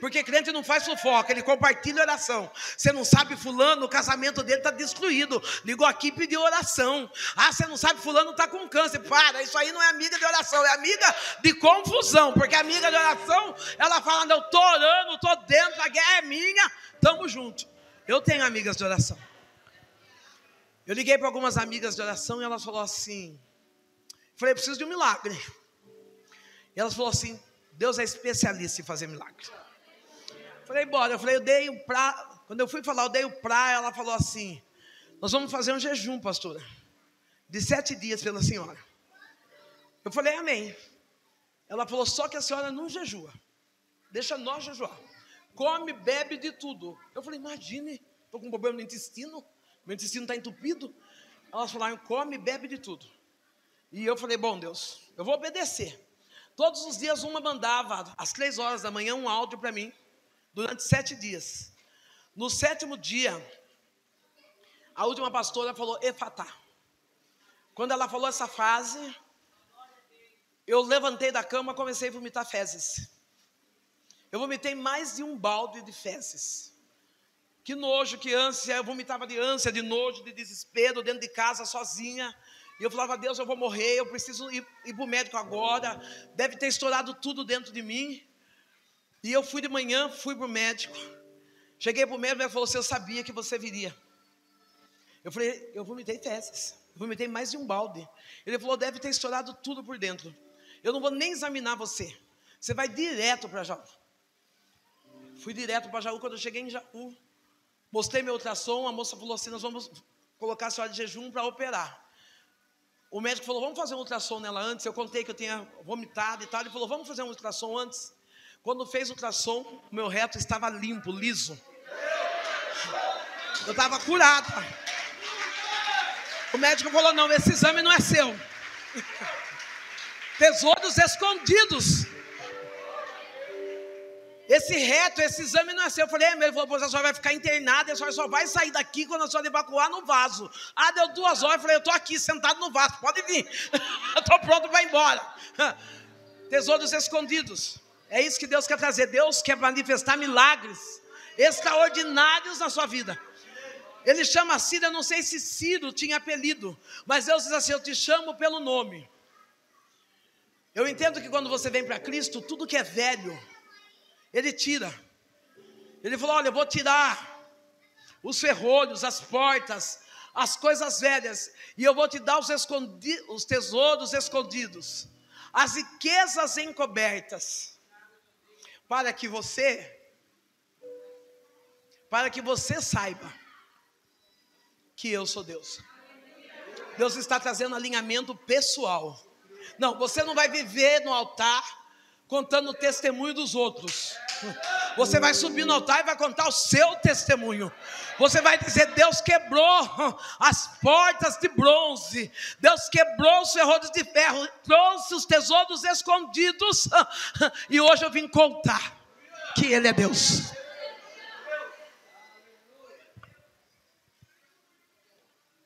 Porque crente não faz fofoca, ele compartilha oração. Você não sabe, fulano, o casamento dele está destruído. Ligou aqui e pediu oração. Ah, você não sabe, fulano está com câncer. Para, isso aí não é amiga de oração, é amiga de confusão. Porque amiga de oração, ela fala, não, estou orando, estou dentro, a guerra é minha, estamos juntos. Eu tenho amigas de oração. Eu liguei para algumas amigas de oração e elas falaram assim, falei, preciso de um milagre. E elas falaram assim, Deus é especialista em fazer milagres. Falei, bora. Eu falei, eu dei um pra. Quando eu fui falar, eu dei o pra. Ela falou assim: Nós vamos fazer um jejum, pastora, de sete dias pela senhora. Eu falei, Amém. Ela falou, só que a senhora não jejua. Deixa nós jejuar. Come, bebe de tudo. Eu falei, imagine, estou com um problema no intestino, meu intestino está entupido. Elas falaram, come, bebe de tudo. E eu falei, bom Deus, eu vou obedecer. Todos os dias uma mandava, às três horas da manhã, um áudio para mim, durante sete dias. No sétimo dia, a última pastora falou, Efatá. Quando ela falou essa frase, eu levantei da cama e comecei a vomitar fezes. Eu vomitei mais de um balde de fezes. Que nojo, que ânsia, eu vomitava de ânsia, de nojo, de desespero, dentro de casa, sozinha. E eu falava, Deus, eu vou morrer, eu preciso ir, ir para o médico agora. Deve ter estourado tudo dentro de mim. E eu fui de manhã, fui para o médico. Cheguei para o médico e ele falou assim, eu sabia que você viria. Eu falei, eu vomitei fezes. Eu vomitei mais de um balde. Ele falou, deve ter estourado tudo por dentro. Eu não vou nem examinar você. Você vai direto para Jaú. Fui direto para Jaú. Quando eu cheguei em Jaú, mostrei meu ultrassom. A moça falou assim: Nós vamos colocar a senhora de jejum para operar. O médico falou: Vamos fazer um ultrassom nela antes. Eu contei que eu tinha vomitado e tal. Ele falou: Vamos fazer um ultrassom antes. Quando fez o ultrassom, o meu reto estava limpo, liso. Eu estava curado. O médico falou: Não, esse exame não é seu. Tesouros escondidos. Esse reto, esse exame não é seu. Eu falei, é. Ele falou, a senhora vai ficar internada, a senhora só vai sair daqui quando a senhora evacuar no vaso. Ah, deu duas horas. Eu falei, eu estou aqui sentado no vaso, pode vir. estou pronto para ir embora. Tesouros escondidos. É isso que Deus quer trazer. Deus quer manifestar milagres extraordinários na sua vida. Ele chama Ciro, eu não sei se Ciro tinha apelido, mas Deus diz assim: Eu te chamo pelo nome. Eu entendo que quando você vem para Cristo, tudo que é velho, ele tira. Ele falou: Olha, eu vou tirar os ferrolhos, as portas, as coisas velhas, e eu vou te dar os, escondi os tesouros escondidos, as riquezas encobertas, para que você, para que você saiba que eu sou Deus. Deus está trazendo alinhamento pessoal. Não, você não vai viver no altar contando o testemunho dos outros. Você vai subir no altar e vai contar o seu testemunho. Você vai dizer: Deus quebrou as portas de bronze, Deus quebrou os ferros de ferro, trouxe os tesouros escondidos, e hoje eu vim contar que Ele é Deus.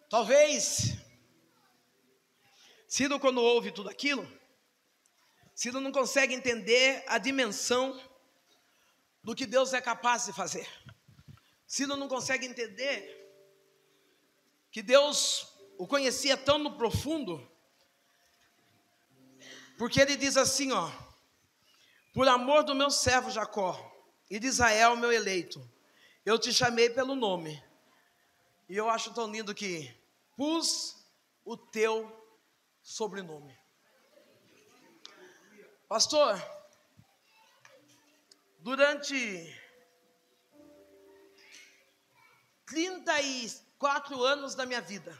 Talvez, Ciro, quando ouve tudo aquilo, Ciro não consegue entender a dimensão do que Deus é capaz de fazer. Ciro não consegue entender que Deus o conhecia tão no profundo, porque ele diz assim, ó: Por amor do meu servo Jacó e de Israel, meu eleito, eu te chamei pelo nome. E eu acho tão lindo que pus o teu sobrenome. Pastor, durante 34 anos da minha vida,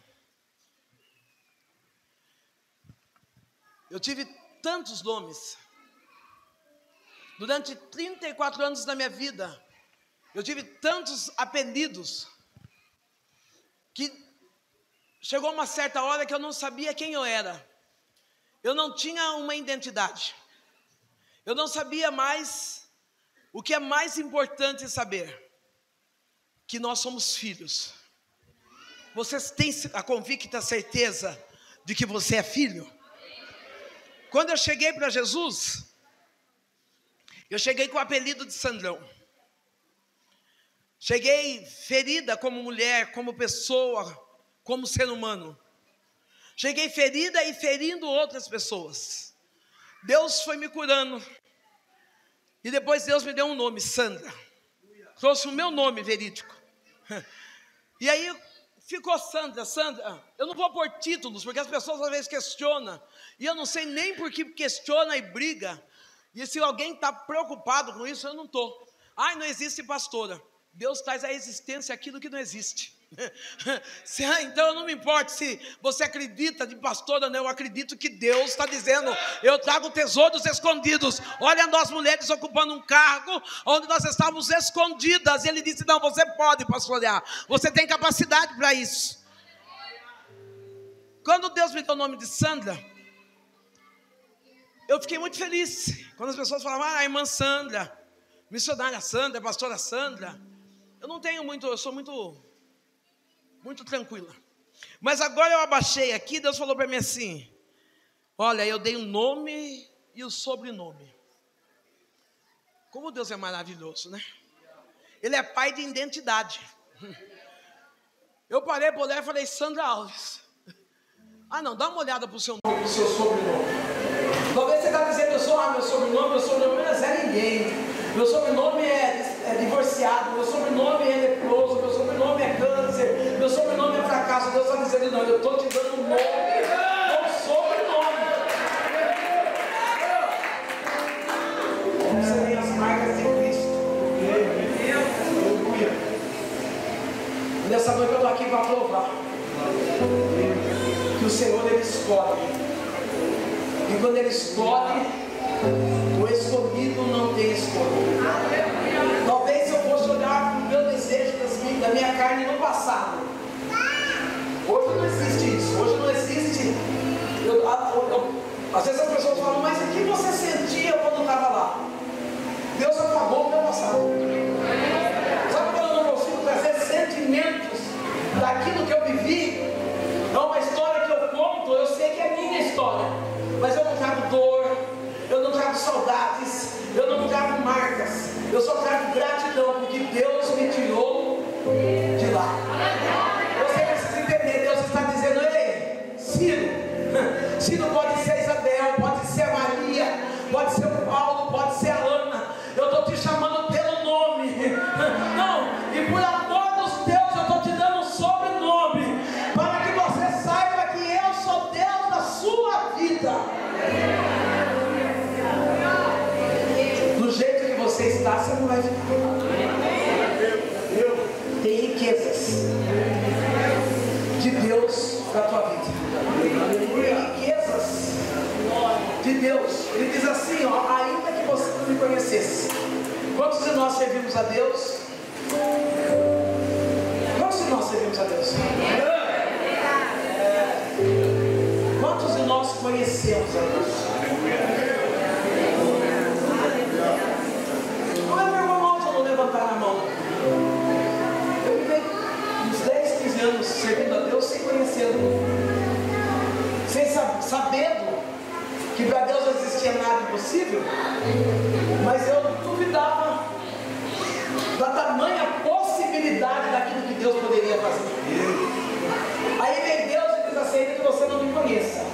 eu tive tantos nomes. Durante 34 anos da minha vida, eu tive tantos apelidos que chegou uma certa hora que eu não sabia quem eu era. Eu não tinha uma identidade. Eu não sabia mais O que é mais importante saber? Que nós somos filhos. Vocês têm a convicta certeza de que você é filho? Quando eu cheguei para Jesus, eu cheguei com o apelido de Sandrão. Cheguei ferida como mulher, como pessoa, como ser humano. Cheguei ferida e ferindo outras pessoas. Deus foi me curando. E depois Deus me deu um nome, Sandra. Trouxe o meu nome verídico. E aí ficou Sandra, Sandra. Eu não vou pôr títulos, porque as pessoas às vezes questionam. E eu não sei nem por que questiona e briga. E se alguém está preocupado com isso, eu não estou. Ai, não existe pastora. Deus traz à existência aquilo que não existe. Então eu não me importo se você acredita de pastor ou não, eu acredito que Deus está dizendo: eu trago tesouros escondidos. Olha, nós mulheres ocupando um cargo onde nós estávamos escondidas. E ele disse: não, você pode pastorear, você tem capacidade para isso. Quando Deus me deu o nome de Sandra, eu fiquei muito feliz. Quando as pessoas falavam, ah, irmã Sandra, missionária Sandra, pastora Sandra. Eu não tenho muito, eu sou muito muito tranquila. Mas agora eu abaixei aqui, Deus falou para mim assim: Olha, eu dei o um nome e o sobrenome. Como Deus é maravilhoso, né? Ele é pai de identidade. Eu parei por olhar e falei, Sandra Alves. Ah, não, dá uma olhada para o seu nome, para o seu sobrenome. Talvez você está dizendo, eu sou, ah, meu sobrenome, meu sobrenome não é ninguém. Meu sobrenome é, é divorciado, meu sobrenome é leproso, meu sobrenome é câncer, meu sobrenome é fracasso. Deus está dizendo, não, eu estou te dando um nome, um sobrenome. Como serem as marcas de Cristo. Aleluia. Nessa noite eu estou aqui para provar que o Senhor ele escolhe. E quando ele escolhe, pessoas falam, mas o que você sentia quando estava lá? Deus apagou o meu passado. Sabe quando eu não consigo trazer sentimentos daquilo que eu vivi? É uma história que eu conto, eu sei que é minha história. Mas eu não trago dor, eu não trago saudades, eu não trago marcas, eu só trago gratidão, 10, 15 anos servindo a Deus sem conhecê-lo. Sem sabendo que para Deus não existia nada impossível. Mas eu duvidava da tamanha possibilidade daquilo que Deus poderia fazer. Aí vem Deus e diz assim, que você não me conheça.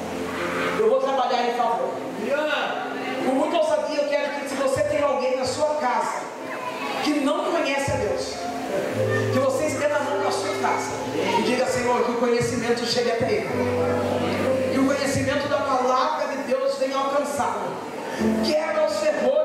Conhecimento chegue até ele, que o conhecimento da palavra de Deus venha alcançá-lo. Quebra os ferrolhos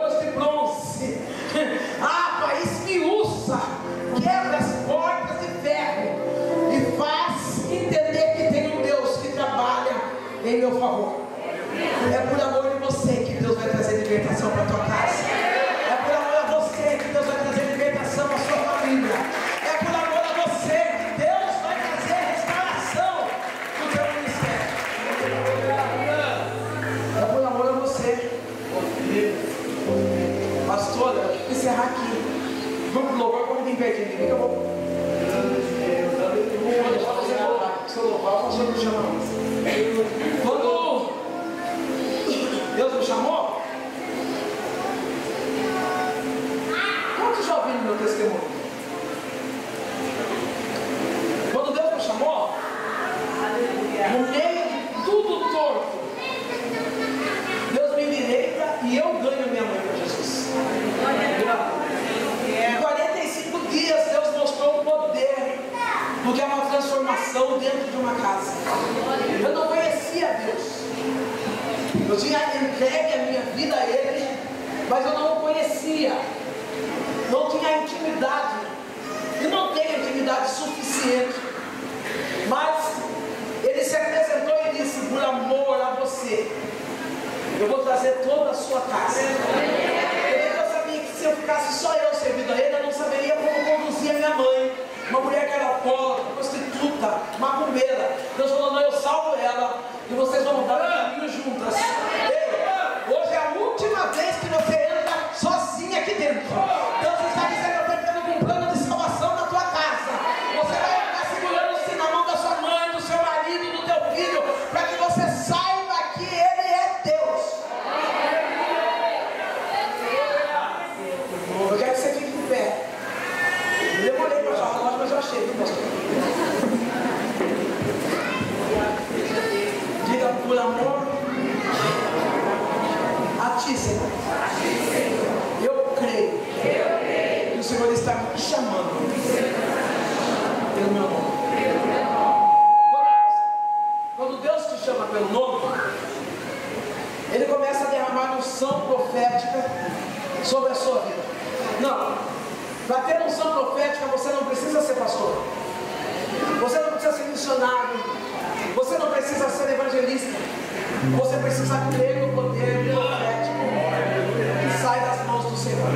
Eu tinha entregue a minha vida a Ele, mas eu não o conhecia. Não tinha intimidade. E não tenho intimidade suficiente. Mas Ele se apresentou e disse: Por amor a você, eu vou trazer toda a sua casa. Eu sabia que se eu ficasse só eu servindo a Ele, eu não saberia como conduzir a minha mãe, uma mulher que era pobre Quantas você não precisa ser pastor. Você não precisa ser missionário. Você não precisa ser evangelista. Você precisa crer no poder profético que sai das mãos do Senhor.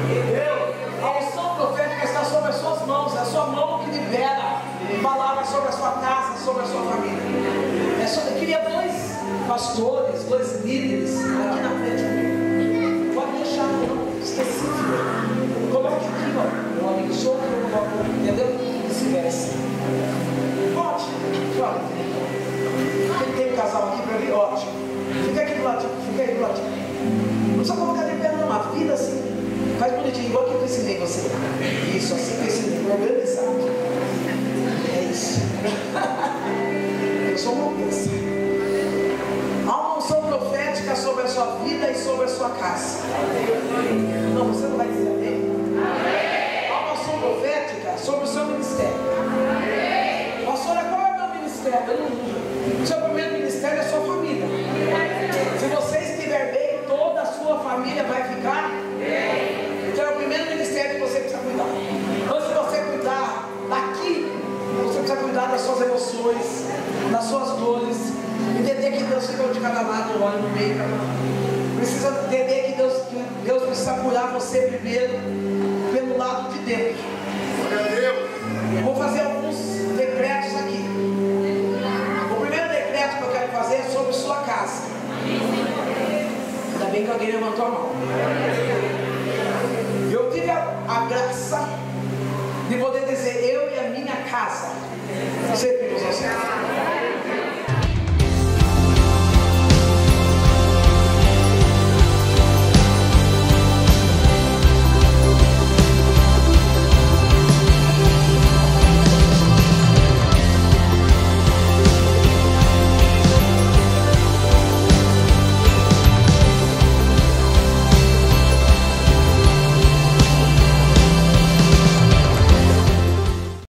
A unção profética está sobre as suas mãos. É a sua mão que libera palavras sobre a sua casa, sobre a sua família. É sobre... Eu queria dois pastores, dois líderes aqui na frente comigo.